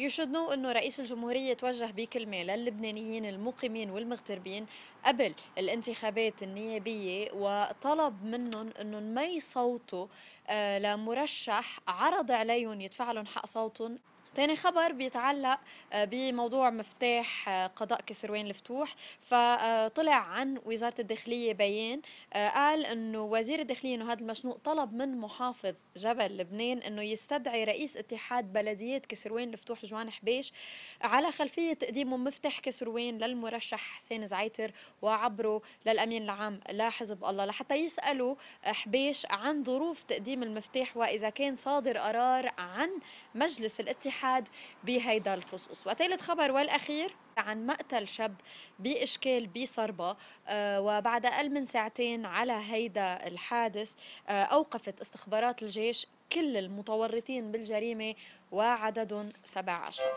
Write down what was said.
يشدنوا أنه رئيس الجمهورية توجه بكلمة للبنانيين المقيمين والمغتربين قبل الانتخابات النيابية وطلب منهم أنهم ما يصوتوا آه، لمرشح عرض عليهم يدفع لهم حق صوتهم. تاني خبر بيتعلق آه، بموضوع مفتاح آه، قضاء كسروين الفتوح فطلع عن وزارة الداخلية بيان آه، قال إنه وزير الداخلية إنه هذا المشنوق طلب من محافظ جبل لبنان إنه يستدعي رئيس اتحاد بلديات كسروين الفتوح جوان حبيش على خلفية تقديمه مفتاح كسروين للمرشح حسين زعيتر وعبره للأمين العام لحزب الله. لحتى يسألوا حبيش عن ظروف تقديم المفتاح وإذا كان صادر قرار عن مجلس الاتحاد بهيدا الخصوص. وثالث خبر والأخير عن مقتل شاب بإشكال بصربة آه وبعد أقل من ساعتين على هيدا الحادث آه أوقفت استخبارات الجيش كل المتورطين بالجريمة وعددهم سبع أشخاص.